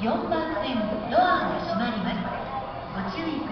4番線ドアが閉まります。ご注意